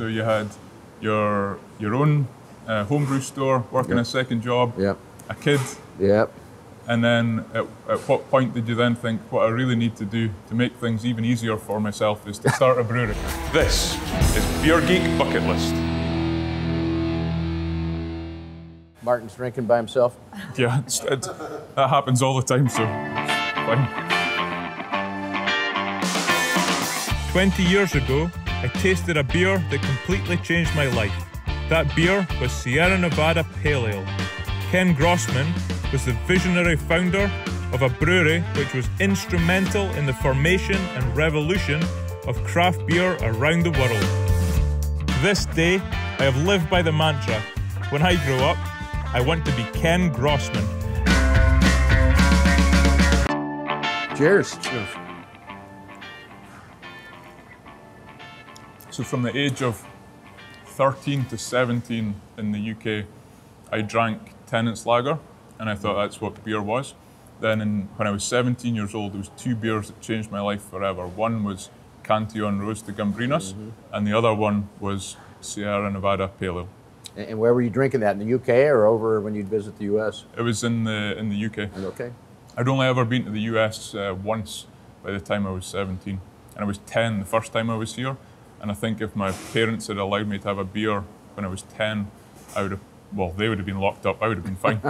So you had your your own uh, homebrew store, working Yep. a second job, Yep. a kid, Yep. and then at, at what point did you then think what I really need to do to make things even easier for myself is to start a brewery? This is Beer Geek Bucket List. Martin's drinking by himself. yeah, it's, it, that happens all the time, so fine. 20 years ago, I tasted a beer that completely changed my life. That beer was Sierra Nevada Pale Ale. Ken Grossman was the visionary founder of a brewery which was instrumental in the formation and revolution of craft beer around the world. This day, I have lived by the mantra when I grow up, I want to be Ken Grossman. Cheers. Cheers. So, from the age of 13 to 17 in the UK, I drank Tennent's Lager, and I thought that's what beer was. Then, in, when I was 17 years old, there was two beers that changed my life forever. One was Cantillon Rose de Gambrinus, and the other one was Sierra Nevada Pale Ale. And and where were you drinking that? In the UK or over when you'd visit the US? It was in the in the UK. Okay. I'd only ever been to the US uh, once by the time I was 17. And I was 10 the first time I was here. And I think if my parents had allowed me to have a beer when I was 10, I would have, well, they would have been locked up. I would have been fine.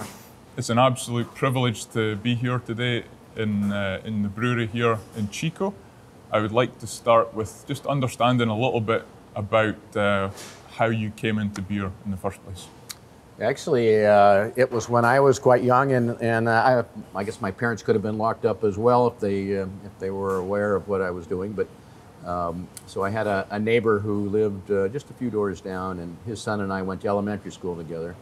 it's an absolute privilege to be here today in, uh, in the brewery here in Chico. I would like to start with just understanding a little bit about uh, how you came into beer in the first place. Actually, uh, it was when I was quite young, and, and uh, I, I guess my parents could have been locked up as well if they, uh, if they were aware of what I was doing. But um, so I had a, a neighbor who lived uh, just a few doors down, and his son and I went to elementary school together.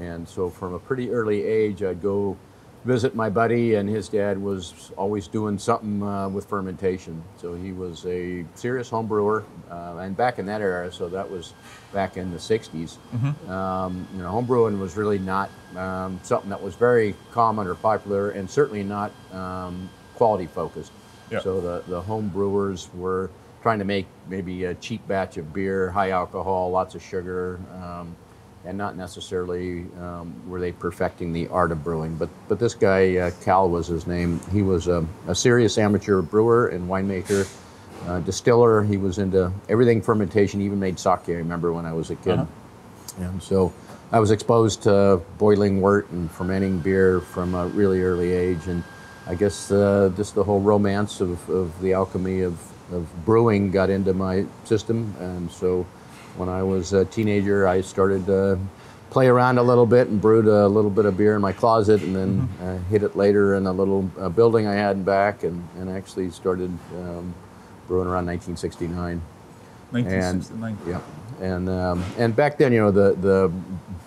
And so from a pretty early age, I'd go visit my buddy, and his dad was always doing something uh, with fermentation. So he was a serious home brewer, uh, and back in that era, so that was back in the 60s. Um, you know, home brewing was really not um, something that was very common or popular, and certainly not um, quality focused. Yeah. So the, the home brewers were trying to make maybe a cheap batch of beer, high alcohol, lots of sugar, um, and not necessarily um, were they perfecting the art of brewing. But but this guy, uh, Cal was his name. He was a, a serious amateur brewer and winemaker, uh, distiller. He was into everything fermentation. He even made sake. I remember when I was a kid. And so I was exposed to boiling wort and fermenting beer from a really early age. And I guess uh, just the whole romance of, of the alchemy of, of brewing got into my system. And so when I was a teenager, I started to play around a little bit and brewed a little bit of beer in my closet and then uh, hid it later in a little uh, building I had in back and, and actually started um, brewing around 1969. 1969. Yeah, and um, and back then, you know, the the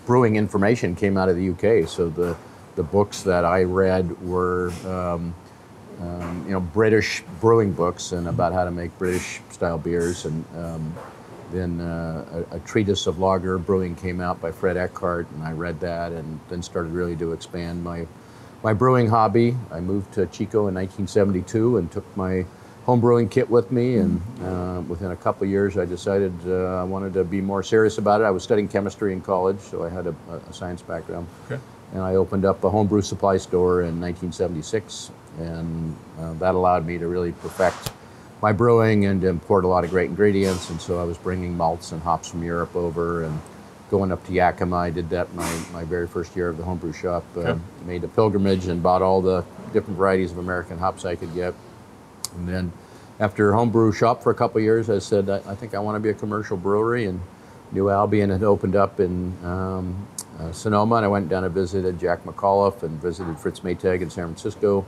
brewing information came out of the UK, so the the books that I read were. Um, um, you know, British brewing books and about how to make British style beers, and um, then uh, a, a treatise of lager brewing came out by Fred Eckhardt, and I read that, and then started really to expand my my brewing hobby. I moved to Chico in 1972 and took my home brewing kit with me, and uh, within a couple of years, I decided uh, I wanted to be more serious about it. I was studying chemistry in college, so I had a, a science background. Okay. And I opened up a homebrew supply store in 1976, and uh, that allowed me to really perfect my brewing and import a lot of great ingredients. And so I was bringing malts and hops from Europe over and going up to Yakima. I did that my, my very first year of the homebrew shop. Uh, Okay. Made a pilgrimage and bought all the different varieties of American hops I could get. And then after homebrew shop for a couple of years, I said, I, I think I want to be a commercial brewery. And New Albion had opened up in um, uh, Sonoma, and I went down and visited Jack McAuliffe and visited Fritz Maytag in San Francisco.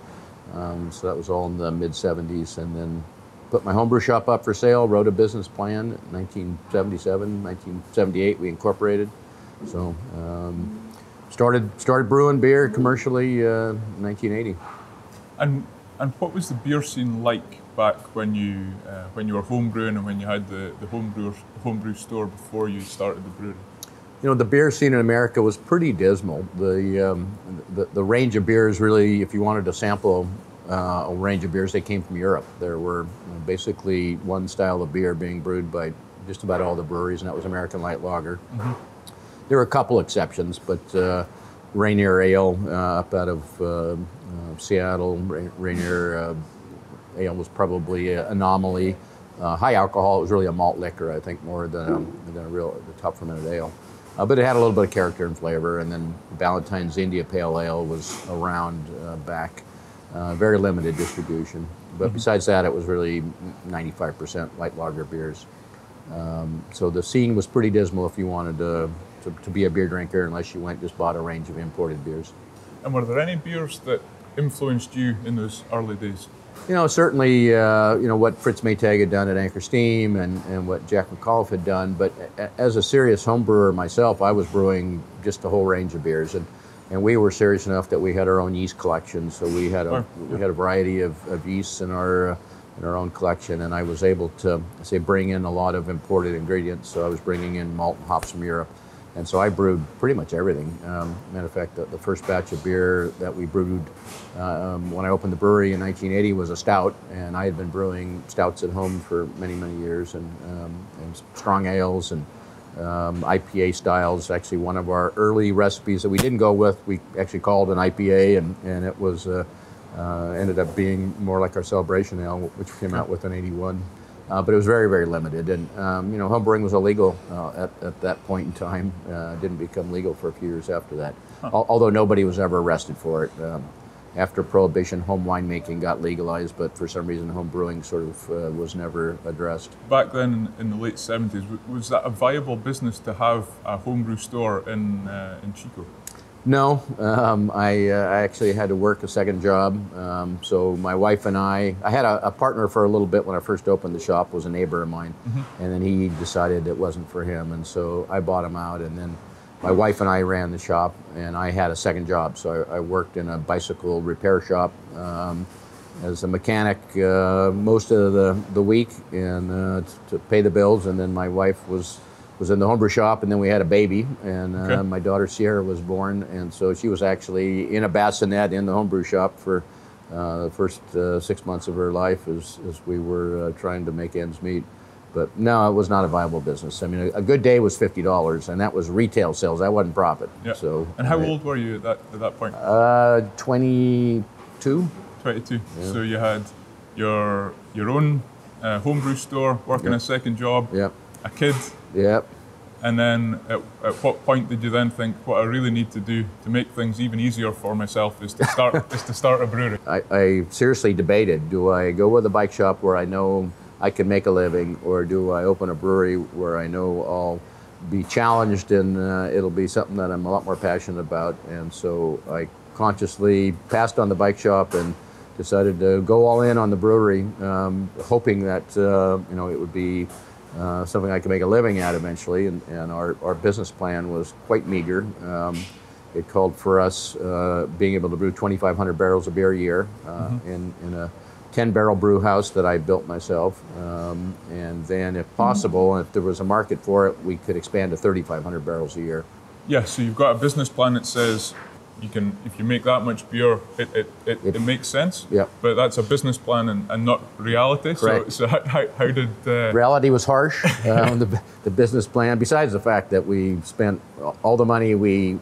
Um, so that was all in the mid 70s. And then put my homebrew shop up for sale, wrote a business plan. 1977, 1978, we incorporated. So um, started started brewing beer commercially uh, in 1980. And and what was the beer scene like back when you uh, when you were homebrewing and when you had the the homebrew homebrew store before you started the brewery? You know, the beer scene in America was pretty dismal. The, um, the, the range of beers really, if you wanted to sample uh, a range of beers, they came from Europe. There were basically one style of beer being brewed by just about all the breweries, and that was American Light Lager. There were a couple exceptions, but uh, Rainier Ale uh, up out of uh, uh, Seattle, Ra- Rainier uh, Ale was probably an anomaly. Uh, high alcohol, it was really a malt liquor, I think, more than, um, than a real the top fermented ale. Uh, but it had a little bit of character and flavor, and then Ballantine's India Pale Ale was around uh, back, uh, very limited distribution. But besides that, it was really 95% light lager beers. Um, so the scene was pretty dismal if you wanted to, to, to be a beer drinker, unless you went just bought a range of imported beers. And were there any beers that influenced you in those early days? You know, certainly, uh, you know, what Fritz Maytag had done at Anchor Steam and, and what Jack McAuliffe had done. But a- as a serious home brewer myself, I was brewing just a whole range of beers. And, and we were serious enough that we had our own yeast collection. So we had a, Sure. we had a variety of, of yeasts in our, uh, in our own collection. And I was able to, say, bring in a lot of imported ingredients. So I was bringing in malt and hops from Europe. And so I brewed pretty much everything. Um, matter of fact, the, the first batch of beer that we brewed uh, um, when I opened the brewery in 1980 was a stout, and I had been brewing stouts at home for many, many years, and, um, and strong ales and um, IPA styles. Actually, one of our early recipes that we didn't go with, we actually called an IPA, and, and it was uh, uh, ended up being more like our celebration ale, which came out with in '81. Uh, but it was very, very limited, and um, you know, homebrewing was illegal uh, at, at that point in time. Uh, didn't become legal for a few years after that, Al- although nobody was ever arrested for it. Um, after Prohibition, home winemaking got legalized, but for some reason, home brewing sort of uh, was never addressed. Back then, in, in the late 70s, was that a viable business to have a homebrew store in, uh, in Chico? No, um, I, uh, I actually had to work a second job. Um, so my wife and I, I had a, a partner for a little bit when I first opened the shop, was a neighbor of mine, and then he decided it wasn't for him, and so I bought him out, and then my wife and I ran the shop, and I had a second job, so I, I worked in a bicycle repair shop. Um, as a mechanic uh, most of the, the week and uh, to pay the bills. And then my wife was was in the homebrew shop, and then we had a baby, and uh, Okay. my daughter Sierra was born, and so she was actually in a bassinet in the homebrew shop for uh, the first uh, six months of her life as, as we were uh, trying to make ends meet. But no, it was not a viable business. I mean, a, a good day was fifty dollars, and that was retail sales. That wasn't profit. Yeah. So. and how I- old were you at that, at that point? Uh, twenty-two. 22. So you had your your own uh, homebrew store, working Yeah. a second job, Yep. A kid, Yep. and then at, at what point did you then think what I really need to do to make things even easier for myself is to start is to start a brewery? I, I seriously debated do I go with a bike shop where I know I can make a living, or do I open a brewery where I know I'll be challenged and uh, it'll be something that I'm a lot more passionate about? And so I consciously passed on the bike shop and decided to go all in on the brewery, um, hoping that uh, you know it would be uh, something I could make a living at eventually. And, and our, our business plan was quite meager. Um, it called for us uh, being able to brew 2,500 barrels of beer a year uh, in, in a 10 barrel brew house that I built myself. Um, and then, if possible, and if there was a market for it, we could expand to 3,500 barrels a year. Yeah, so you've got a business plan that says you can if you make that much beer, it it, it, It- makes sense. Yep. But that's a business plan and, and not reality. Correct. So so how, how, how did uh, Reality was harsh uh, on the, the business plan, besides the fact that we spent all the money we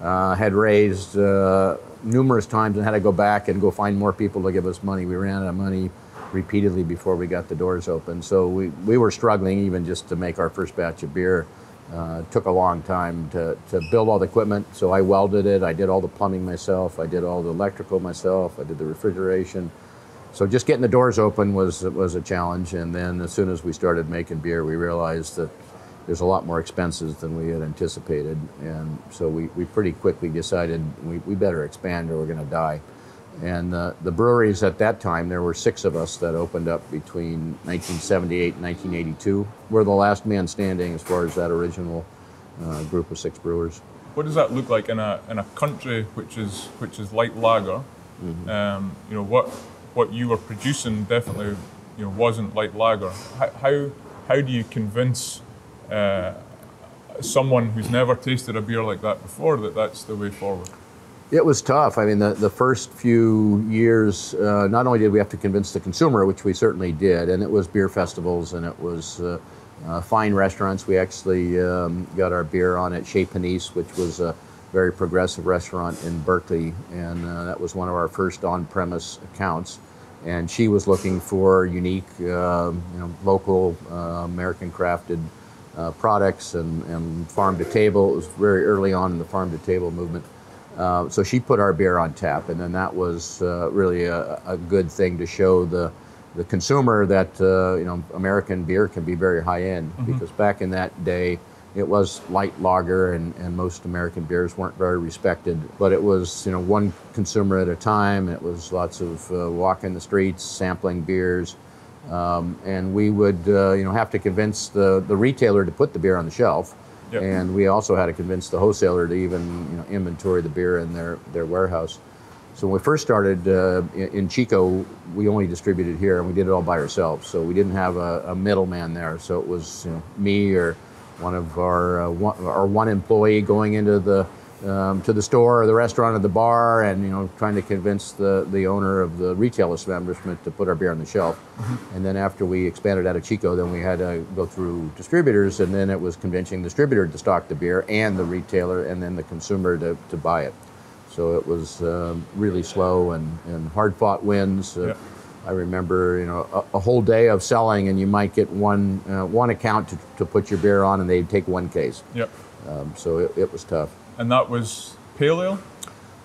uh, had raised uh, numerous times and had to go back and go find more people to give us money. We ran out of money repeatedly before we got the doors open. So we, we were struggling even just to make our first batch of beer. Uh, it took a long time to, to build all the equipment. So I welded it, I did all the plumbing myself, I did all the electrical myself, I did the refrigeration. So just getting the doors open was was a challenge, and then as soon as we started making beer, we realized that there's a lot more expenses than we had anticipated, and so we, we pretty quickly decided we, we better expand or we're going to die. And uh, the breweries at that time, there were six of us that opened up between 1978 and 1982. We're the last man standing as far as that original uh, group of six brewers. what does that look like in a in a country which is which is light lager? Mm-hmm. Um, you know what what you were producing definitely you know wasn't light lager. How how, how do you convince uh, someone who's never tasted a beer like that before that that's the way forward? It was tough. I mean, the, the first few years, uh, not only did we have to convince the consumer, which we certainly did, and it was beer festivals and it was uh, uh, fine restaurants. We actually um, got our beer on at Chez Panisse, which was a very progressive restaurant in Berkeley, and uh, that was one of our first on-premise accounts. And she was looking for unique, uh, you know, local uh, American crafted uh, products and, and farm to table. It was very early on in the farm to table movement. Uh, so she put our beer on tap, and then that was uh, really a, a, good thing to show the the consumer that uh, you know American beer can be very high end mm-hmm. because back in that day it was light lager and, and most American beers weren't very respected. But it was you know one consumer at a time. It was lots of uh, walking the streets, sampling beers. Um, and we would, uh, you know, have to convince the, the retailer to put the beer on the shelf, yep. and we also had to convince the wholesaler to even, you know, inventory the beer in their, their warehouse. So when we first started uh, in Chico, we only distributed here, and we did it all by ourselves. So we didn't have a, a middleman there. So it was you know, me or one of our uh, one, our one employee going into the um, to the store or the restaurant or the bar and you know trying to convince the, the owner of the retail establishment to put our beer on the shelf mm-hmm. and then after we expanded out of chico then we had to go through distributors and then it was convincing the distributor to stock the beer and the retailer and then the consumer to, to buy it so it was um, really slow and, and hard fought wins uh, I remember, you know, a, a, whole day of selling, and you might get one uh, one account to, to put your beer on, and they'd take one case. Yep. Um, so it, it was tough. And that was pale ale?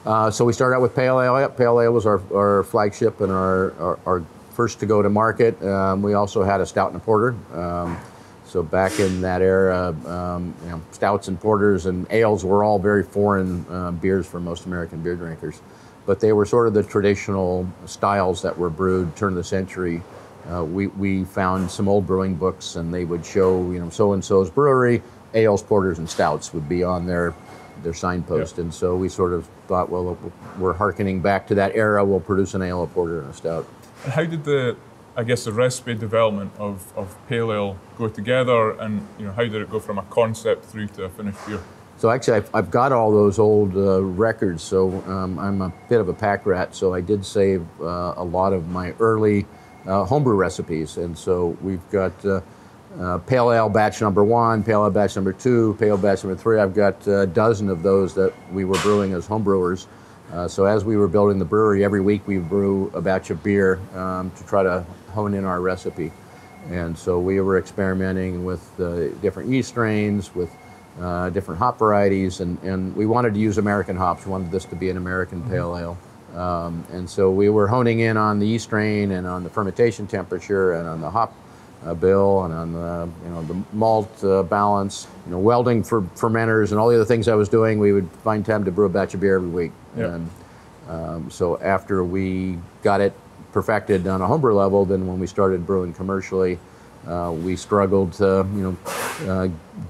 Uh, so we started out with pale ale. Pale ale was our, our flagship and our, our, our first to go to market. Um, we also had a stout and a porter. Um, so back in that era, um, you know, stouts and porters and ales were all very foreign uh, beers for most American beer drinkers. But they were sort of the traditional styles that were brewed turn of the century. Uh, we, we found some old brewing books and they would show, you know, so and so's brewery, ales, porters, and stouts would be on their their signpost. And so we sort of thought, well, we're harkening back to that era. We'll produce an ale, a porter, and a stout. And how did the, I guess, the recipe development of, of pale ale go together? And you know, how did it go from a concept through to a finished beer? So actually, I've, I've got all those old uh, records. So um, I'm a bit of a pack rat. So I did save uh, a lot of my early uh, homebrew recipes, and so we've got uh, uh, pale ale batch number one, pale ale batch number two, pale ale batch number three. I've got a dozen of those that we were brewing as homebrewers. Uh, so as we were building the brewery, every week we brew a batch of beer um, to try to hone in our recipe. And so we were experimenting with uh, different yeast strains, with uh, different hop varieties, and, and we wanted to use American hops. We wanted this to be an American mm-hmm. pale ale. Um, and so we were honing in on the yeast strain and on the fermentation temperature and on the hop uh, bill and on the you know the malt uh, balance, you know welding for fermenters and all the other things I was doing. We would find time to brew a batch of beer every week. Yep. And um, so after we got it perfected on a homebrew level, then when we started brewing commercially, uh, we struggled to you know uh,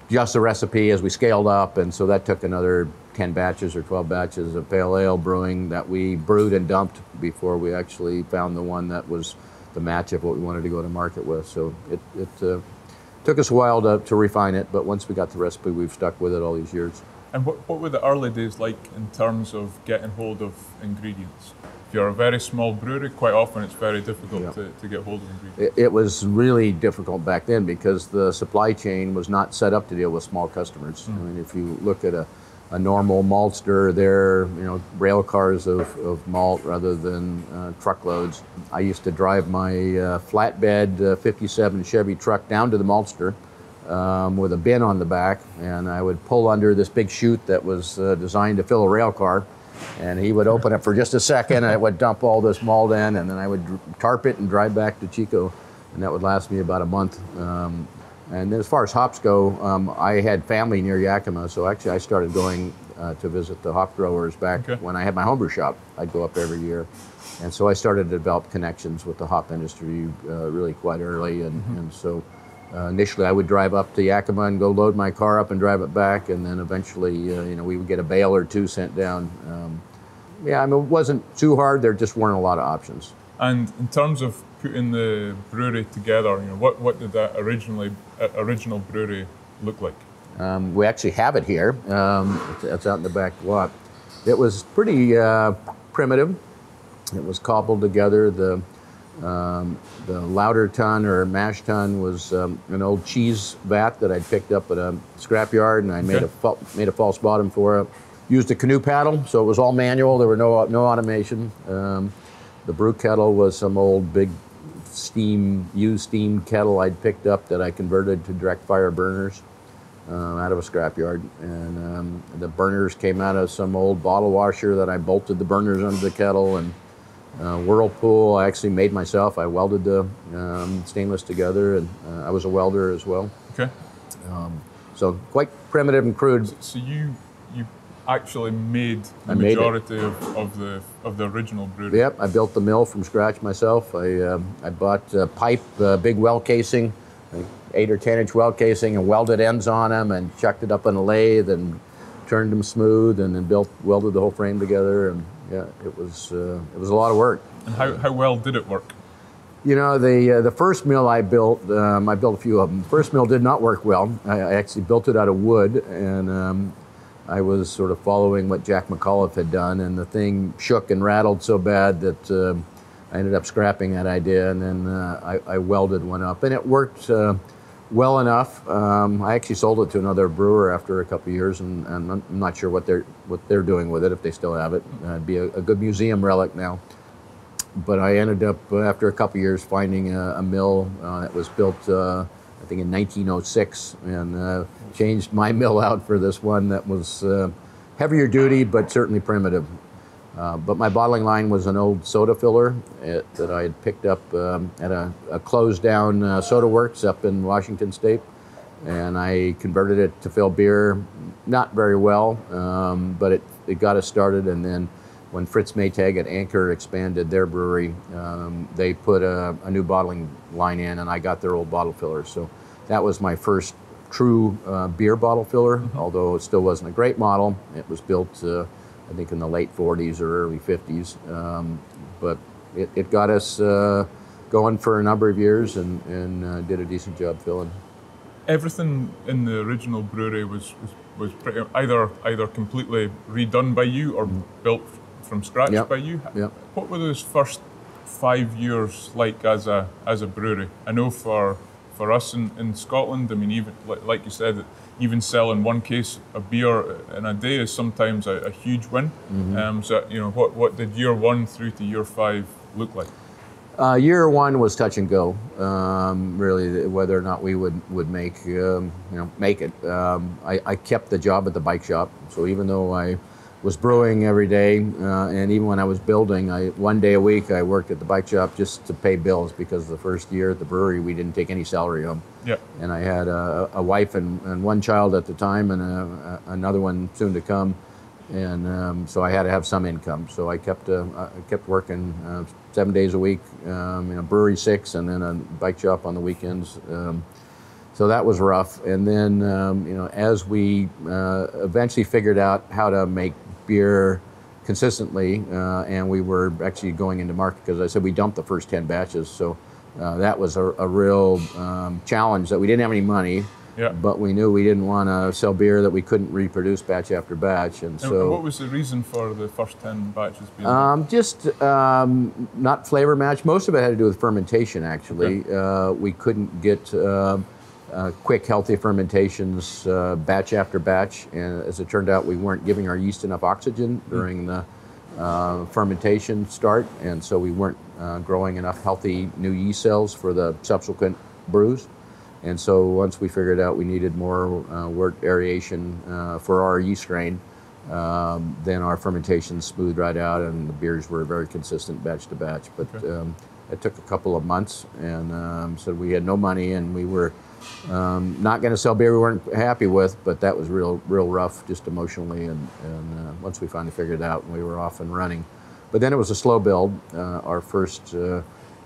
adjust the recipe as we scaled up, and so that took another 10 batches or 12 batches of pale ale brewing that we brewed and dumped before we actually found the one that was the match of what we wanted to go to market with. So it, it uh, took us a while to, to refine it, but once we got the recipe, we've stuck with it all these years. And what, what were the early days like in terms of getting hold of ingredients? If you're a very small brewery, quite often it's very difficult yeah. to, to get hold of ingredients. It, it, was really difficult back then because the supply chain was not set up to deal with small customers. Mm. I mean, if you look at a a normal maltster. They're you know rail cars of, of malt rather than uh, truckloads. I used to drive my uh, flatbed uh, 57 Chevy truck down to the maltster um, with a bin on the back, and I would pull under this big chute that was uh, designed to fill a rail car. And he would open it for just a second, and it would dump all this malt in, and then I would tarp it and drive back to Chico, and that would last me about a month. Um, and as far as hops go, um, I had family near Yakima, so actually I started going uh, to visit the hop growers back okay. when I had my homebrew shop. I'd go up every year. And so I started to develop connections with the hop industry uh, really quite early. And, mm-hmm. and so uh, initially I would drive up to Yakima and go load my car up and drive it back. And then eventually, uh, you know, we would get a bale or two sent down. Um, yeah, I mean, it wasn't too hard. There just weren't a lot of options. And in terms of putting the brewery together, you know, what, what did that originally uh, original brewery look like? Um, we actually have it here. Um, it's, it's, out in the back lot. It was pretty uh, primitive. It was cobbled together. The Um, the lauter tun or mash tun was um, an old cheese vat that I'd picked up at a scrapyard, and I made Okay. a fa- made a false bottom for it. Used a canoe paddle, so it was all manual. There were no no automation. Um, the brew kettle was some old big steam used steam kettle I'd picked up that I converted to direct fire burners um, out of a scrapyard, and um, the burners came out of some old bottle washer that I bolted the burners under the kettle and. Uh, whirlpool, I actually made myself. I welded the um, stainless together, and uh, I was a welder as well. Okay. So quite primitive and crude. So you you actually made the I made majority of, of the of the original brewery. Yep, I built the mill from scratch myself. I um, I bought a pipe, uh, big well casing, like eight or ten inch well casing, and welded ends on them, and chucked it up on a lathe, and turned them smooth, and then built welded the whole frame together. And yeah, it was uh, it was a lot of work. And how, how well did it work? You know, the uh, the first mill I built, um, I built a few of them. First mill did not work well. I, I actually built it out of wood, and um, I was sort of following what Jack McAuliffe had done, and the thing shook and rattled so bad that um I ended up scrapping that idea, and then uh, I, I welded one up, and it worked uh, well enough. Um, I actually sold it to another brewer after a couple years, and, and I'm not sure what they're what they're doing with it if they still have it. Uh, it'd be a, a good museum relic now but I ended up uh, after a couple years finding a, a mill uh, that was built, uh, I think, in 1906, and uh, changed my mill out for this one that was uh, heavier duty but certainly primitive. Uh, but my bottling line was an old soda filler it, that I had picked up um, at a, a closed down uh, soda works up in Washington State. And I converted it to fill beer, not very well, um, but it, it got us started. And then when Fritz Maytag at Anchor expanded their brewery, um, they put a, a new bottling line in, and I got their old bottle filler. So that was my first true uh, beer bottle filler, although it still wasn't a great model. It was built, uh, I think, in the late 40s or early 50s. Um, but it, it got us uh, going for a number of years and, and uh, did a decent job filling. Everything in the original brewery was was, was pretty, either either completely redone by you or built from scratch Yep. by you. Yep. What were those first five years like as a as a brewery? I know for for us in, in Scotland, I mean, even like, you said, even selling one case of beer in a day is sometimes a, a huge win. Mm-hmm. Um, so you know, what what did year one through to year five look like? Uh, year one was touch and go, um, really, whether or not we would would make um, you know make it. Um, I, I kept the job at the bike shop, so even though I was brewing every day, uh, and even when I was building, I one day a week I worked at the bike shop just to pay bills because the first year at the brewery we didn't take any salary home Yeah. and I had a, a wife and, and one child at the time, and a, a, another one soon to come, and um, so I had to have some income. So I kept uh, I kept working uh, seven days a week um, in a brewery six, and then a bike shop on the weekends. Um, so that was rough. And then um, you know, as we uh, eventually figured out how to make beer consistently, uh, and we were actually going into market because I said we dumped the first ten batches. So uh, that was a, a real um, challenge that we didn't have any money. Yeah. But we knew we didn't want to sell beer that we couldn't reproduce batch after batch, and And so what was the reason for the first ten batches being? um, just um, not flavor match. Most of it had to do with fermentation. Actually, uh, we couldn't get uh, quick, healthy fermentations uh, batch after batch, and as it turned out, we weren't giving our yeast enough oxygen during the uh, fermentation start, and so we weren't uh, growing enough healthy new yeast cells for the subsequent brews. And so once we figured out we needed more uh, wort aeration uh, for our yeast strain, um, then our fermentation smoothed right out, and the beers were very consistent batch to batch. But Okay. um, it took a couple of months, and um, so we had no money, and we were um, not going to sell beer we weren't happy with. But that was real, real rough, just emotionally. And, and uh, once we finally figured it out, we were off and running. But then it was a slow build. Uh, our first, uh, you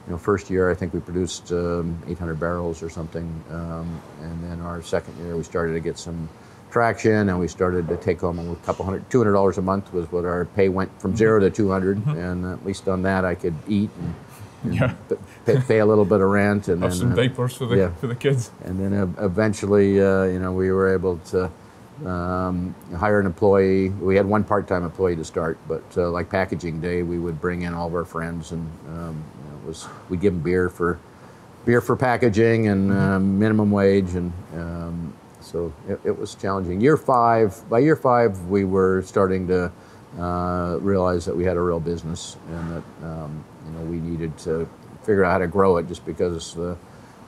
know, first year, I think we produced um, 800 barrels or something, um, and then our second year, we started to get some traction, and we started to take home a couple hundred, 200 dollars a month was what our pay went from zero to 200, and at least on that, I could eat and Yeah. pay, pay a little bit of rent, and Have then some uh, diapers for the yeah. for the kids. and then ev- eventually, uh, you know, we were able to um, hire an employee. We had one part-time employee to start, but uh, like packaging day, we would bring in all of our friends and um, you know, it was we give them beer for beer for packaging and um, minimum wage, and um, so it, it was challenging. Year five, by year five, we were starting to uh, realize that we had a real business and that um, you know we needed to figure out how to grow it, just because the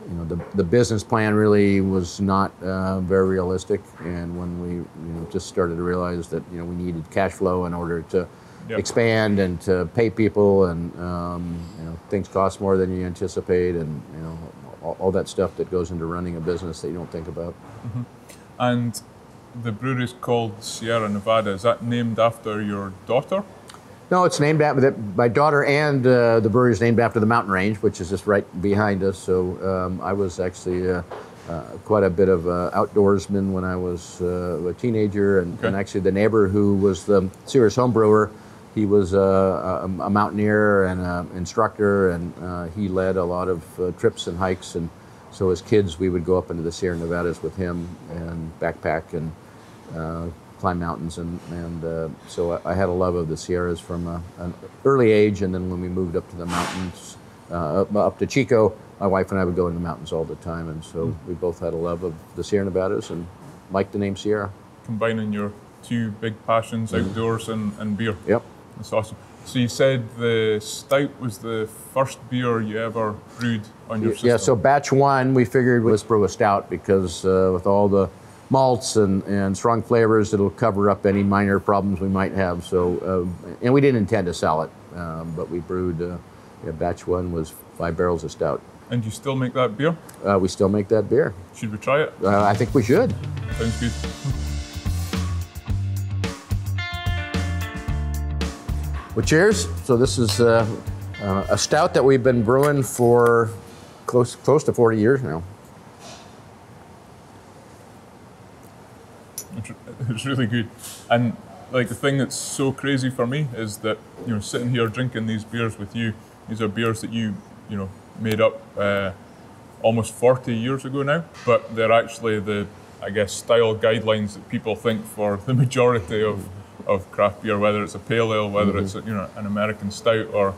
you know the, the business plan really was not uh, very realistic, and when we you know just started to realize that you know we needed cash flow in order to Yep. expand and to pay people, and um, you know things cost more than you anticipate, and you know all, all that stuff that goes into running a business that you don't think about. And the brewery is called Sierra Nevada. Is that named after your daughter? No, it's named after the, my daughter, and uh, the brewery is named after the mountain range, which is just right behind us. So um, I was actually uh, uh, quite a bit of an outdoorsman when I was uh, a teenager, and, and actually the neighbor who was the Sears home brewer, he was uh, a, a mountaineer and an instructor, and uh, he led a lot of uh, trips and hikes. And so as kids, we would go up into the Sierra Nevadas with him and backpack and uh, climb mountains, and and uh, so I, I had a love of the Sierras from a, an early age. And then when we moved up to the mountains, uh, up, up to Chico, my wife and I would go in the mountains all the time, and so we both had a love of the Sierra Nevadas and liked the name Sierra. Combining your two big passions, Mm-hmm. outdoors and, and beer. Yep. That's awesome. So you said the stout was the first beer you ever brewed on your system. Yeah, so batch one, we figured let's brew a stout because uh, with all the malts and, and strong flavors, that'll cover up any minor problems we might have. So, um, and we didn't intend to sell it, um, but we brewed. Uh, yeah, batch one was five barrels of stout. And you still make that beer? Uh, we still make that beer. Should we try it? Uh, I think we should. Sounds good. Well, cheers. So this is uh, uh, a stout that we've been brewing for close close to 40 years now. It's, it's really good. And like the thing that's so crazy for me is that you know sitting here drinking these beers with you, these are beers that you you know made up uh, almost 40 years ago now, but they're actually the I guess style guidelines that people think for the majority of of craft beer, whether it's a pale ale, whether it's a, you know an American stout or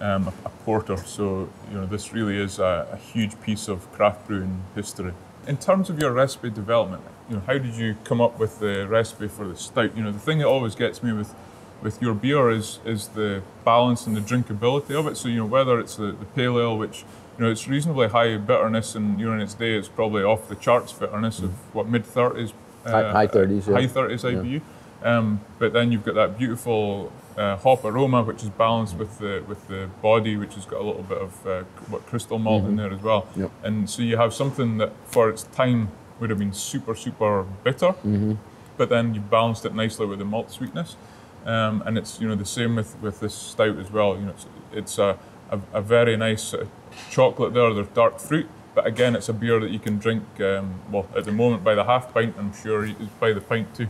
um, a, a porter. So you know this really is a, a huge piece of craft brewing history. In terms of your recipe development, you know how did you come up with the recipe for the stout? You know the thing that always gets me with with your beer is is the balance and the drinkability of it. So you know whether it's the, the pale ale, which you know it's reasonably high bitterness, and you know in its day it's probably off the charts bitterness of what mid thirties, High- high 30s, yeah. high thirties IBU. Um, but then you've got that beautiful uh, hop aroma, which is balanced with the with the body, which has got a little bit of uh, what crystal malt in there as well. Mm-hmm. Yep. And so you have something that for its time would have been super super bitter, Mm-hmm. but then you balanced it nicely with the malt sweetness. Um, and it's you know the same with, with this stout as well. You know it's, it's a, a, a very nice sort of chocolate there. There's dark fruit, but again it's a beer that you can drink um, well at the moment by the half pint. I'm sure by the pint too.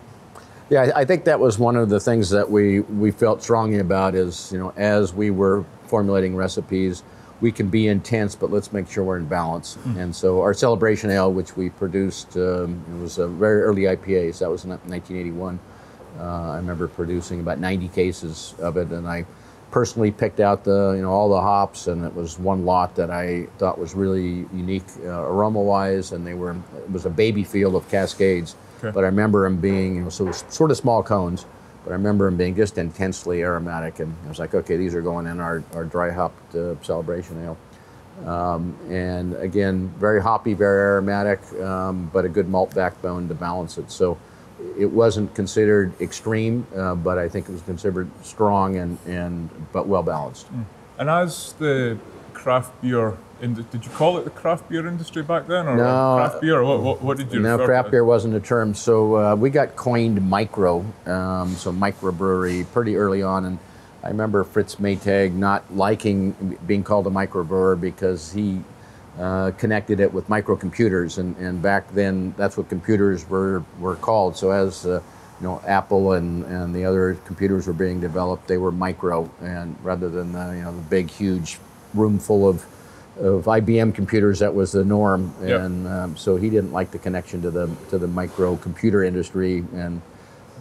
Yeah, I I think that was one of the things that we, we felt strongly about is, you know, as we were formulating recipes, we can be intense, but let's make sure we're in balance. And so our celebration ale, which we produced, um, it was a very early IPA, so that was in 1981. Uh, I remember producing about 90 cases of it, and I personally picked out the, you know, all the hops, and it was one lot that I thought was really unique uh, aroma-wise, and they were, it was a baby field of Cascades. Okay. But I remember them being, you know, so it was sort of small cones, but I remember them being just intensely aromatic, and I was like, okay, these are going in our, our dry hopped uh, celebration ale. Um, and again, very hoppy, very aromatic, um, but a good malt backbone to balance it. So it wasn't considered extreme, uh, but I think it was considered strong and, and but well balanced. And as the craft beer, in did you call it the craft beer industry back then, or No, craft beer? Or what, what, what did you? No, craft beer wasn't a term. So uh, we got coined micro, um, so microbrewery pretty early on. And I remember Fritz Maytag not liking being called a microbrewer because he uh, connected it with microcomputers. And, and back then, that's what computers were, were called. So as uh, you know, Apple and, and the other computers were being developed, they were micro, and rather than the, you know the big, huge room full of of IBM computers that was the norm, Yep. and um, so he didn't like the connection to the to the micro computer industry, and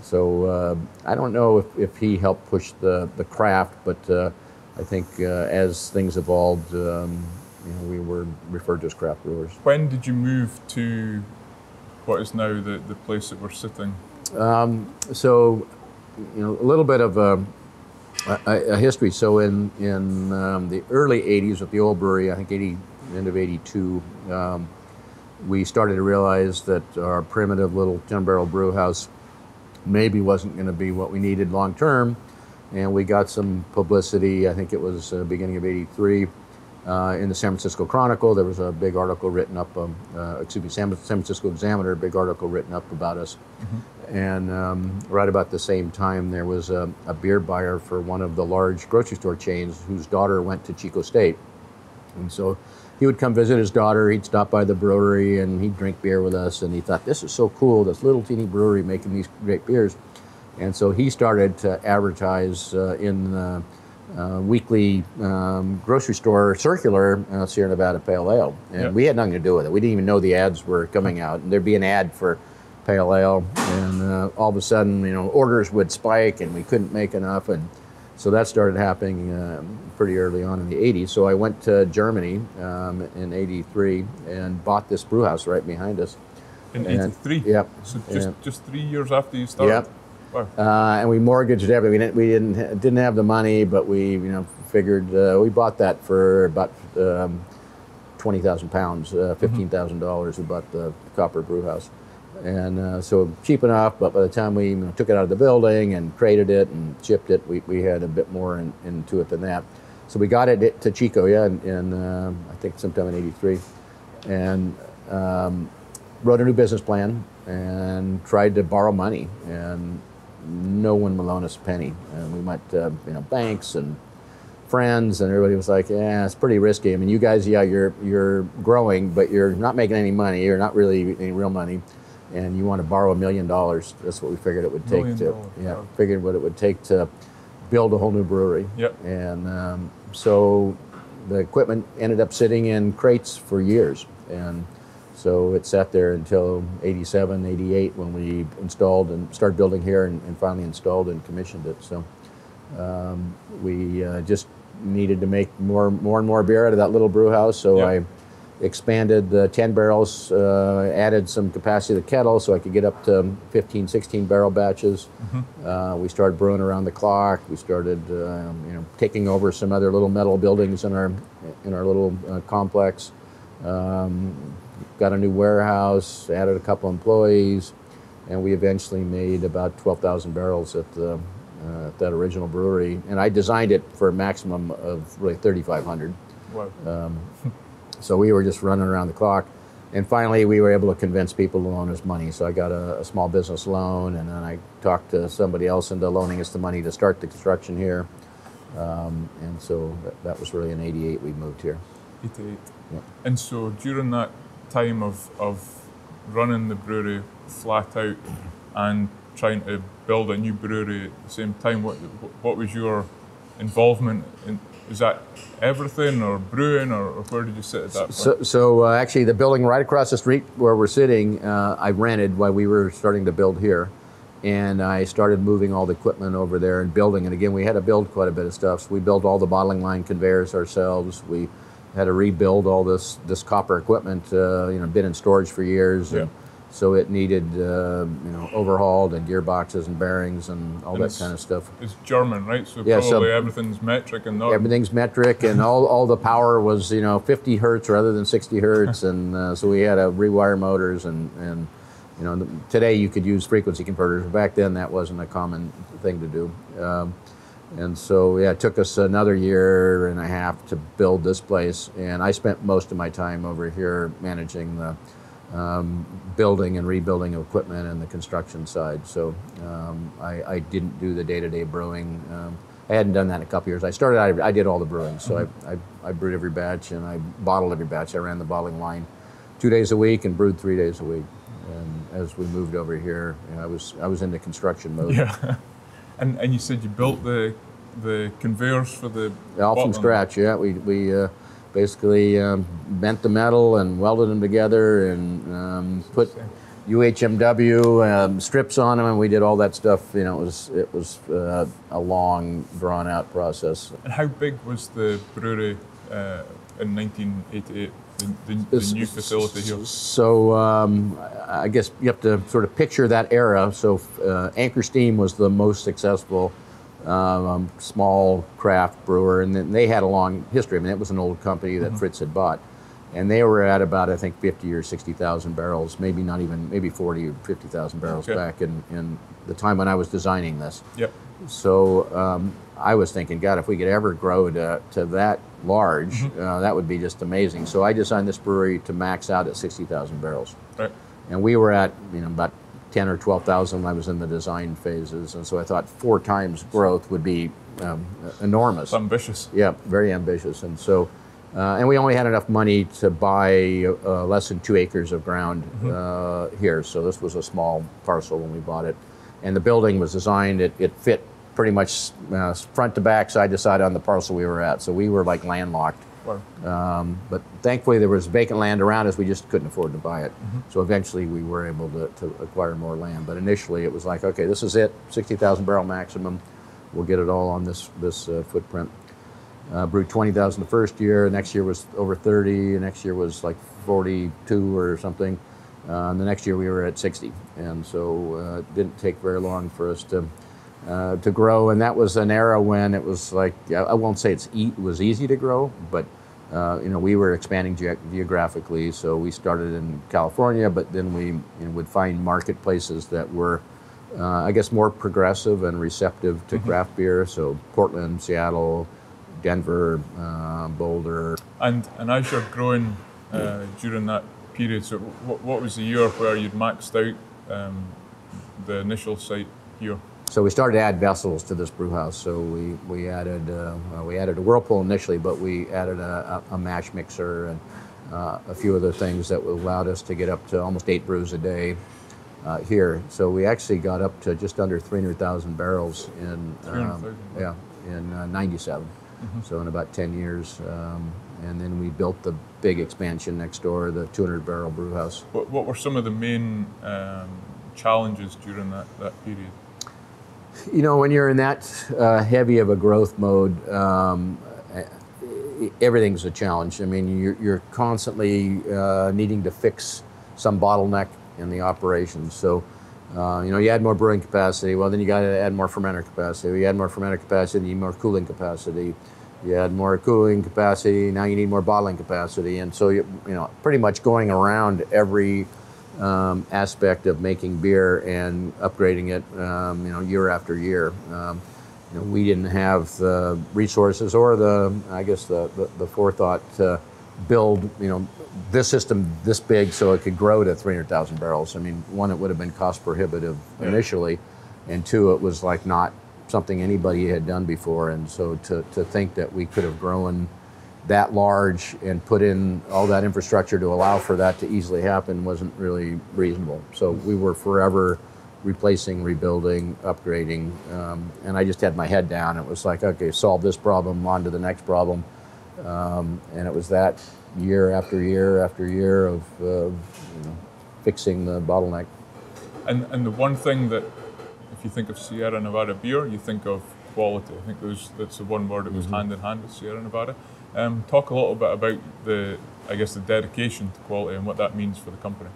so uh, I don't know if, if he helped push the the craft, but uh, I think uh, as things evolved, um, you know, we were referred to as craft brewers. When did you move to what is now the, the place that we're sitting? so, you know, a little bit of a, a, history. So, in in um, the early '80s with the old brewery, I think 80, end of '82, um, we started to realize that our primitive little 10 barrel brew house maybe wasn't going to be what we needed long term. And we got some publicity. I think it was uh, beginning of '83. Uh, in the San Francisco Chronicle, there was a big article written up, um, uh, excuse me, San, San Francisco Examiner, a big article written up about us. And um, right about the same time, there was a, a beer buyer for one of the large grocery store chains whose daughter went to Chico State. And so he would come visit his daughter, he'd stop by the brewery, and he'd drink beer with us. And he thought, this is so cool, this little teeny brewery making these great beers. And so he started to advertise uh, in the uh, weekly um, grocery store circular uh, Sierra Nevada Pale Ale. And we had nothing to do with it. We didn't even know the ads were coming out. And there'd be an ad for Pale Ale, and uh, all of a sudden, you know, orders would spike, and we couldn't make enough. And so that started happening um, pretty early on in the 80s. So I went to Germany um, in 83 and bought this brew house right behind us. In And- 83? Yep. So just, just three years after you started? Yep. Wow. Uh, and we mortgaged everything. We didn't, we didn't, didn't have the money, but we, you know, figured uh, we bought that for about um, twenty thousand pounds, uh, fifteen dollars. We bought the copper brew house, and uh, so cheap enough. But by the time we you know, took it out of the building and created it and shipped it, we, we had a bit more in, into it than that. So we got it to Chico, yeah, in, in um I think sometime in '83, and um, wrote a new business plan and tried to borrow money. And no one will loan us a penny. And we went to you know banks and friends and everybody was like yeah it's pretty risky. I mean you guys yeah you're you're growing but you're not making any money. You're not really any real money and you want to borrow a million dollars that's what we figured it would take Million to dollars, yeah wow. figured what it would take to build a whole new brewery Yep. and um, so the equipment ended up sitting in crates for years. And so it sat there until 87, 88 when we installed and started building here and, and finally installed and commissioned it. So um, we uh, just needed to make more, more and more beer out of that little brew house. So Yeah. I expanded the 10 barrels, uh, added some capacity to the kettle so I could get up to 15, 16 barrel batches. Uh, we started brewing around the clock. We started, um, you know, taking over some other little metal buildings in our in our little uh, complex. Um, got a new warehouse, added a couple employees, and we eventually made about 12,000 barrels at the uh, at that original brewery. And I designed it for a maximum of really 3,500. Wow. So we were just running around the clock. And finally, we were able to convince people to loan us money. So I got a, a small business loan, and then I talked to somebody else into loaning us the money to start the construction here. Um, and so that, that was really in '88 we moved here. 88. Yeah. And so during that time of, of running the brewery flat out and trying to build a new brewery at the same time, what, what was your involvement in? Is that everything or brewing or, or where did you sit at that point? So, so uh, actually, the building right across the street where we're sitting, uh, I rented while we were starting to build here, and I started moving all the equipment over there and building. And again, we had to build quite a bit of stuff. So we built all the bottling line conveyors ourselves. We had to rebuild all this this copper equipment. Uh, you know, been in storage for years. and Yeah. So it needed, uh, you know, overhauled and gearboxes and bearings and all And that kind of stuff. It's German, right? So Yeah, so- probably everything's metric and not. Everything's metric, and all, all the power was you know 50 hertz rather than 60 hertz, and uh, so we had to rewire motors, and and you know today you could use frequency converters. but Back then that wasn't a common thing to do, um, and so yeah, it took us another year and a half to build this place, and I spent most of my time over here managing the um, building and rebuilding of equipment and the construction side. So um, I, I didn't do the day-to-day brewing. Um, I hadn't done that in a couple years. I started. I, I did all the brewing, so I, I, I brewed every batch and I bottled every batch. I ran the bottling line two days a week and brewed three days a week. And as we moved over here, you know, I was I was into construction mode. Yeah. and and you said you built the the conveyors for the All from scratch, yeah. We, we uh, basically um, bent the metal and welded them together and um, put UHMW um, strips on them, and we did all that stuff. You know, it was it was uh, a long, drawn out process. And how big was the brewery uh, in 1988? The, the, the new facility here. So um, I guess you have to sort of picture that era. So uh, Anchor Steam was the most successful um, small craft brewer, and then they had a long history. I mean, it was an old company that Fritz had bought, and they were at about I think 50 or 60 thousand barrels, maybe not even maybe 40 or 50 thousand barrels Okay. back in, in the time when I was designing this. Yep. So um, I was thinking, God, if we could ever grow to, to that large, uh, that would be just amazing. So I designed this brewery to max out at 60,000 barrels. Right. And we were at you know about 10 or 12,000 when I was in the design phases. And so I thought four times growth would be um, enormous. Ambitious. Yeah, very ambitious. And so, uh, and we only had enough money to buy uh, less than two acres of ground uh, here. So this was a small parcel when we bought it. And the building was designed, it, it fit pretty much uh, front to back, side to side on the parcel we were at. So we were like landlocked. Wow. Um, but thankfully, there was vacant land around us. We just couldn't afford to buy it. So eventually, we were able to, to acquire more land. But initially, it was like, okay, this is it, 60,000 barrel maximum. We'll get it all on this this uh, footprint. Uh, brewed 20,000 the first year. Next year was over 30. The next year was like 42 or something. Uh, and the next year we were at 60. And so uh, it didn't take very long for us to uh, to grow. And that was an era when it was like I won't say it's e- it was easy to grow, but uh, you know we were expanding ge- geographically. So we started in California, but then we you know, would find marketplaces that were. Uh, I guess more progressive and receptive to craft beer. So Portland, Seattle, Denver, uh, Boulder. And and as you're growing uh, during that period, so what, what was the year where you'd maxed out um, the initial site here? So we started to add vessels to this brew house. So we, we added uh, well, we added a whirlpool initially, but we added a, a, a mash mixer and uh, a few other things that allowed us to get up to almost eight brews a day uh, here. So we actually got up to just under 300,000 barrels in 300,000. yeah in uh, 97. So in about 10 years, um, and then we built the big expansion next door, the 200 barrel brew house. What, what were some of the main um, challenges during that, that period? You know, when you're in that uh, heavy of a growth mode, um, everything's a challenge. I mean, you're, you're constantly uh, needing to fix some bottleneck in the operation. So, uh, you know, you add more brewing capacity, well, then you got to add more fermenter capacity. You add more fermenter capacity, you need more cooling capacity. You add more cooling capacity, now you need more bottling capacity. And so, you, you know, pretty much going around every um, aspect of making beer and upgrading it, um, you know, year after year. Um, you know, we didn't have the resources or the, I guess, the, the, the forethought to build, you know, this system this big so it could grow to 300,000 barrels. I mean, one, it would have been cost prohibitive Yeah. initially, and two, it was like not something anybody had done before. And so to, to think that we could have grown that large and put in all that infrastructure to allow for that to easily happen wasn't really reasonable. So we were forever replacing, rebuilding, upgrading, um, and I just had my head down. It was like, okay, solve this problem, on to the next problem, um, and it was that year after year after year of uh, you know, fixing the bottleneck. And, and the one thing that, if you think of Sierra Nevada beer, you think of quality. I think those, that's the one word that was hand in hand with Sierra Nevada. Um, talk a little bit about the, I guess, the dedication to quality and what that means for the company.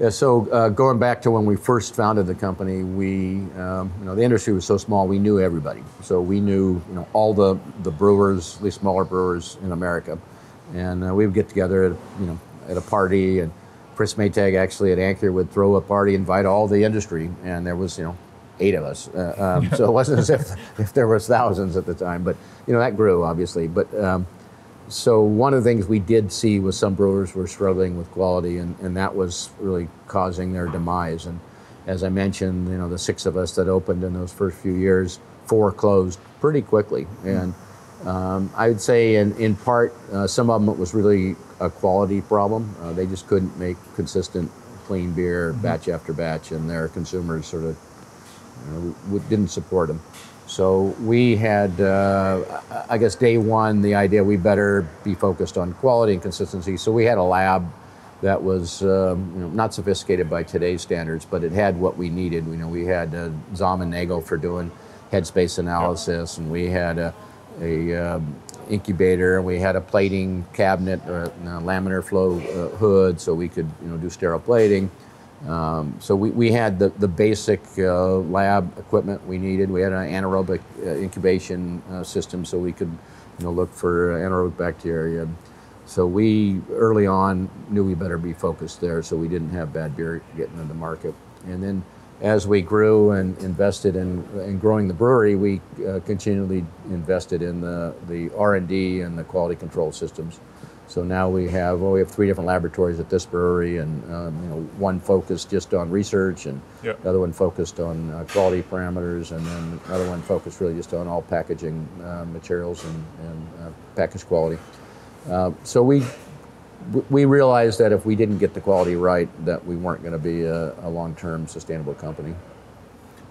Yeah, so uh, going back to when we first founded the company, we, um, you know, the industry was so small, we knew everybody. So we knew, you know, all the, the brewers, at least smaller brewers in America. And uh, we would get together, at, you know, at a party, and Fritz Maytag actually at Anchor would throw a party, invite all the industry, and there was, you know, eight of us. Uh, um, so it wasn't as if, if there was thousands at the time, but, you know, that grew, obviously. But um, so one of the things we did see was some brewers were struggling with quality, and, and that was really causing their demise. And as I mentioned, you know, the six of us that opened in those first few years, four closed pretty quickly. And um, I would say, in, in part, uh, some of them it was really a quality problem. Uh, they just couldn't make consistent, clean beer batch after batch, and their consumers sort of w- didn't support them. So we had, uh, I guess, day one, the idea we better be focused on quality and consistency. So we had a lab that was um, you know, not sophisticated by today's standards, but it had what we needed. You know, we had uh, Zahm and Nagel for doing headspace analysis, and we had a, a um, incubator, and we had a plating cabinet, or a laminar flow uh, hood, so we could you know do sterile plating. Um, so we, we had the, the basic uh, lab equipment we needed. We had an anaerobic uh, incubation uh, system, so we could you know look for anaerobic bacteria. So we early on knew we better be focused there, so we didn't have bad beer getting into the market. And then as we grew and invested in, in growing the brewery, we uh, continually invested in the, the R&D and the quality control systems. So now we have well, we have three different laboratories at this brewery, and um, you know one focused just on research, and Yep. the other one focused on uh, quality parameters, and then another one focused really just on all packaging uh, materials and, and uh, package quality. Uh, so we we realized that if we didn't get the quality right, that we weren't going to be a, a long-term sustainable company.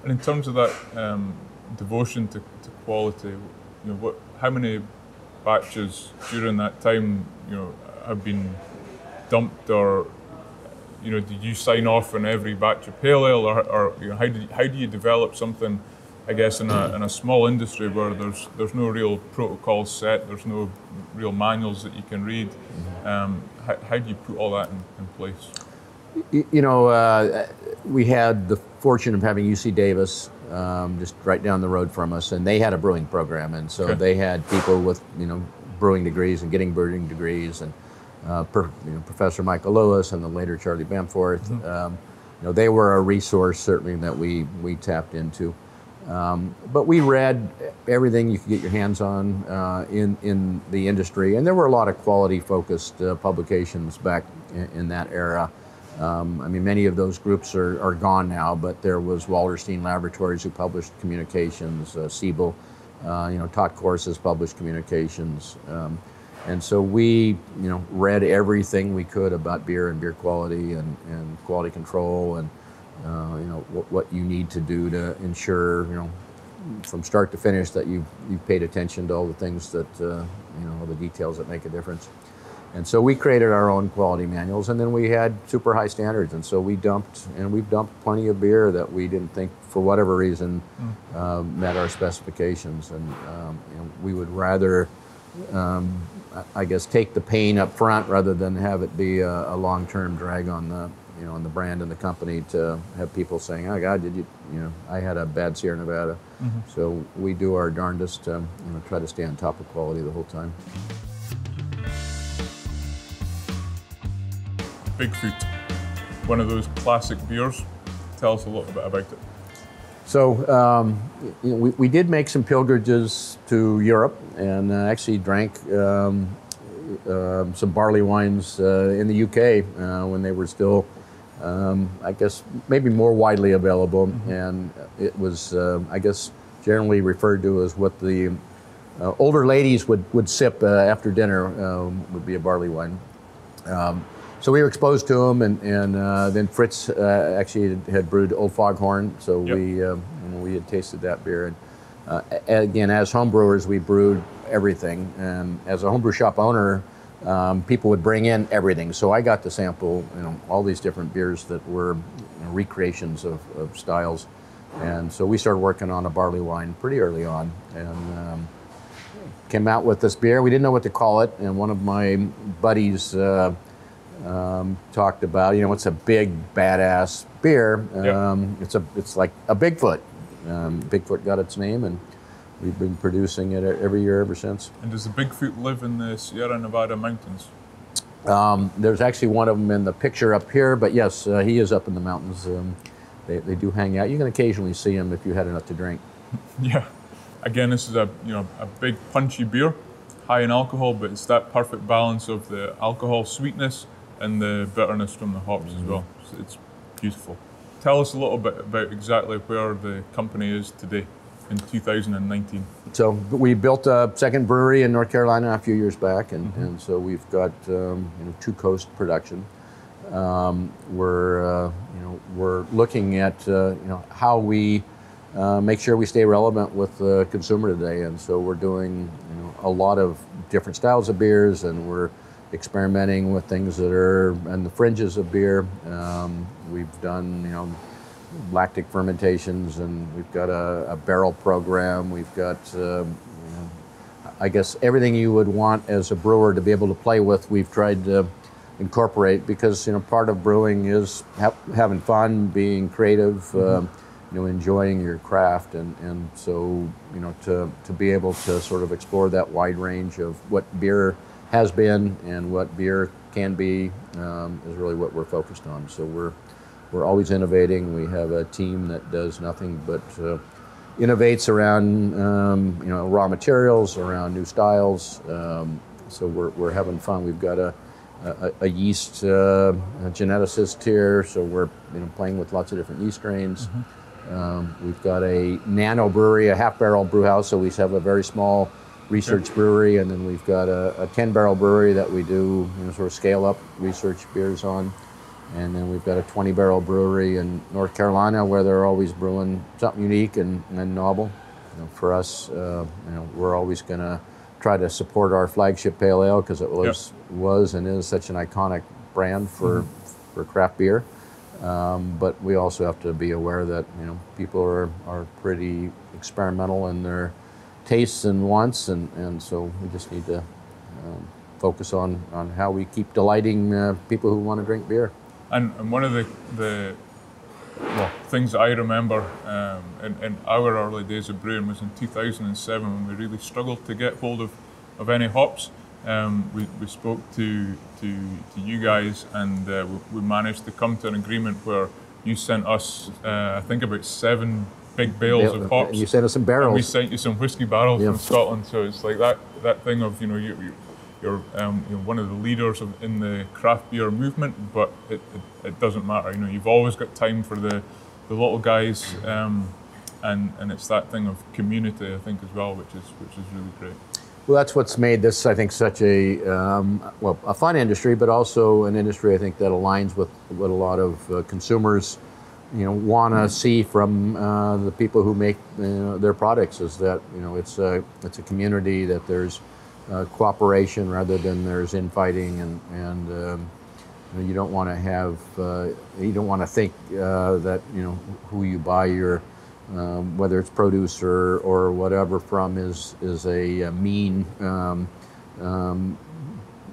And in terms of that um, devotion to, to quality, you know, what, how many batches during that time, you know, have been dumped, or you know, did you sign off on every batch of pale ale, or, or you know, how do you, how do you develop something? I guess in a, in a small industry where there's there's no real protocols set, there's no real manuals that you can read. Um, how, how do you put all that in, in place? You know, uh, we had the fortune of having UC Davis um, just right down the road from us, and they had a brewing program, and so Okay. they had people with you know brewing degrees and getting brewing degrees, and uh, per, you know, Professor Michael Lewis and then later Charlie Bamforth. Um, you know, they were a resource certainly that we we tapped into. Um, but we read everything you could get your hands on uh, in in the industry, and there were a lot of quality focused uh, publications back in, in that era. Um, I mean, many of those groups are, are gone now, but there was Wallerstein Laboratories who published communications, uh, Siebel, uh, you know, taught courses, published communications. Um, and so we, you know, read everything we could about beer and beer quality and, and quality control and, uh, you know, what, what you need to do to ensure, you know, from start to finish that you you've paid attention to all the things that, uh, you know, all the details that make a difference. And so we created our own quality manuals, and then we had super high standards. And so we dumped, and we've dumped plenty of beer that we didn't think, for whatever reason, uh, met our specifications. And um, know, we would rather, um, I- guess, take the pain up front rather than have it be a, a long-term drag on the, you know, on the brand and the company to have people saying, "Oh God, did you, you know, I had a bad Sierra Nevada." So we do our darndest to, you know, try to stay on top of quality the whole time. Bigfoot, one of those classic beers. Tell us a little bit about it. So um, you know, we, we did make some pilgrimages to Europe and uh, actually drank um, uh, some barley wines uh, in the UK uh, when they were still, um, I guess, maybe more widely available. And it was, uh, I guess, generally referred to as what the uh, older ladies would, would sip uh, after dinner um, would be a barley wine. Um, so we were exposed to them, and, and uh, then Fritz uh, actually had, had brewed Old Foghorn, so Yep. we um, we had tasted that beer. And uh, again, as homebrewers, we brewed everything, and as a homebrew shop owner, um, people would bring in everything. So I got to sample you know all these different beers that were you know, recreations of, of styles, and so we started working on a barley wine pretty early on, and. Um, came out with this beer. We didn't know what to call it, and one of my buddies uh, um, talked about, you know, it's a big badass beer. Um, It's a, it's like a Bigfoot. Um, Bigfoot got its name, and we've been producing it every year ever since. And does the Bigfoot live in the Sierra Nevada mountains? Um, there's actually one of them in the picture up here, but yes, uh, he is up in the mountains. Um, they, they do hang out. You can occasionally see him if you had enough to drink. Yeah. Again, this is a you know a big punchy beer, high in alcohol, but it's that perfect balance of the alcohol sweetness and the bitterness from the hops as well. So it's beautiful. Tell us a little bit about exactly where the company is today in 2019. So we built a second brewery in North Carolina a few years back, and, and so we've got um, you know two coast production. Um, we're uh, you know we're looking at uh, you know how we uh, make sure we stay relevant with the consumer today, and so we're doing you know a lot of different styles of beers, and we're experimenting with things that are on the fringes of beer. Um, we've done, you know, lactic fermentations, and we've got a, a barrel program. We've got, you know, I guess, everything you would want as a brewer to be able to play with. We've tried to incorporate because you know part of brewing is ha- having fun, being creative, um, you know, enjoying your craft, and and so you know to to be able to sort of explore that wide range of what beer has been and what beer can be um, is really what we're focused on. So we're we're always innovating. We have a team that does nothing but uh, innovates around um, you know raw materials, around new styles. Um, so we're, we're having fun. We've got a a, a yeast uh, a geneticist here, so we're you know playing with lots of different yeast strains. Um, we've got a nano brewery, a half barrel brew house, so we have a very small research brewery, and then we've got a, a 10 barrel brewery that we do you know, sort of scale up research beers on. And then we've got a 20 barrel brewery in North Carolina where they're always brewing something unique and, and novel. You know, for us, uh, you know, we're always going to try to support our flagship pale ale because it was was and is such an iconic brand for for craft beer. Um, but we also have to be aware that you know people are, are pretty experimental in their tastes and wants, and, and so we just need to um, focus on, on how we keep delighting uh, people who want to drink beer. And, and one of the, the well, things I remember um, in, in our early days of brewing was in 2007 when we really struggled to get hold of, of any hops. Um, we, we spoke to, to, to you guys and uh, we, we managed to come to an agreement where you sent us, uh, I think, about seven big bales of hops. And you sent us some And we sent you some whiskey barrels Yeah. from Scotland, so it's like that that thing of you know you, you you're um, you know, one of the leaders of, in the craft beer movement, but it, it, it doesn't matter. You know, you've always got time for the, the little guys, um, and and it's that thing of community, I think, as well, which is which is really great. Well, that's what's made this, I think, such a um, well a fun industry, but also an industry I think that aligns with what a lot of uh, consumers, you know, want to see from uh, the people who make you know, their products. Is that you know it's a it's a community that there's uh, cooperation rather than there's infighting, and and um, you, know, you don't want to have uh, you don't want to think uh, that you know who you buy your um, whether it's produce or, or whatever from is is a, uh mean um, um,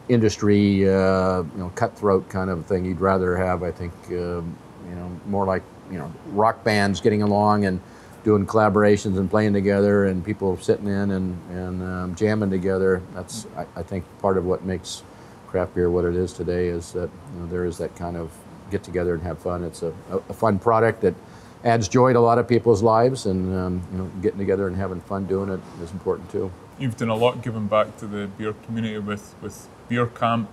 industry uh, you know cutthroat kind of thing. You'd rather have I think um, you know more like you know rock bands getting along and doing collaborations and playing together and people sitting in and, and um, jamming together. That's I, I think part of what makes craft beer what it is today is that you know, there is that kind of get together and have fun. It's a, a, fun product that adds joy to a lot of people's lives, and um, you know, getting together and having fun doing it is important too. You've done a lot giving back to the beer community with with beer camp.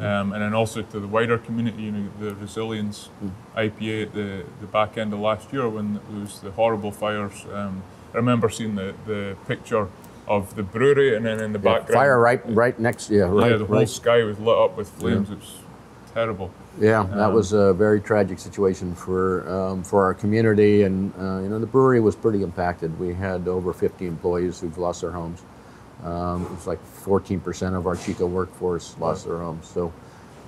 Um, and then also to the wider community, you know, the Resilience IPA at the, the back end of last year when there was the horrible fires. Um, I remember seeing the, the picture of the brewery and then in the Yeah, background. fire right, right next. Yeah, right. yeah, the whole right. sky was lit up with flames. It was terrible. Yeah, that Um, was a very tragic situation for um, for our community, and uh, you know the brewery was pretty impacted. We had over 50 employees who've lost their homes. Um, it was like 14% of our Chico workforce lost their homes. So,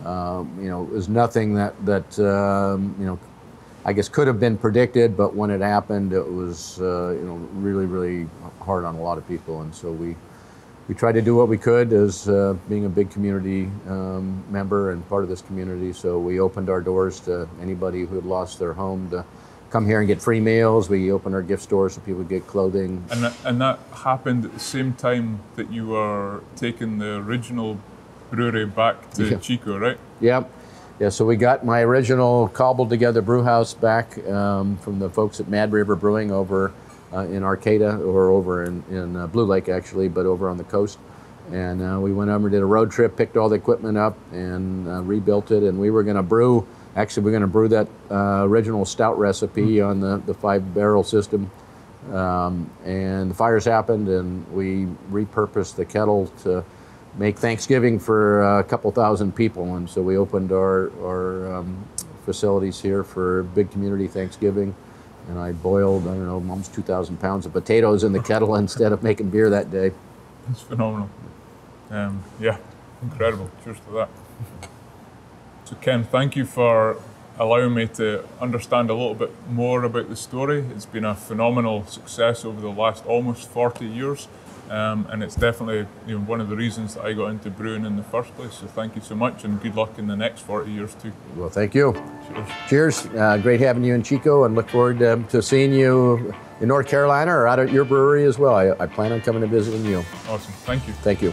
um, you know, it was nothing that that um, you know, I guess could have been predicted. But when it happened, it was uh, you know really really hard on a lot of people, and so we we tried to do what we could as uh, being a big community um, member and part of this community. So we opened our doors to anybody who had lost their home to come here and get free meals. We open our gift stores so people get clothing. And that, and that happened at the same time that you were taking the original brewery back to Yeah. Chico, right? Yep. Yeah, so we got my original cobbled together brew house back um, from the folks at Mad River Brewing over uh, in Arcata or over in, in uh, Blue Lake actually, but over on the coast. And uh, we went over, and did a road trip, picked all the equipment up, and uh, rebuilt it. And we were going to brew. Actually, we are going to brew that uh, original stout recipe on the, the five barrel system. Um, and the fires happened, and we repurposed the kettle to make Thanksgiving for uh, a couple thousand people. And so we opened our, our um, facilities here for a big community Thanksgiving. And I boiled, I don't know, almost 2,000 pounds of potatoes in the kettle instead of making beer that day. It's phenomenal. Um, yeah, Incredible. Cheers to that. So, Ken, thank you for allowing me to understand a little bit more about the story. It's been a phenomenal success over the last almost 40 years. Um, and it's definitely you know, one of the reasons that I got into brewing in the first place. So thank you so much, and good luck in the next 40 years too. Well, thank you. Cheers. Cheers. Uh, great having you in Chico, and look forward um, to seeing you in North Carolina or out at your brewery as well. I, I plan on coming and visiting you. Awesome. Thank you. Thank you.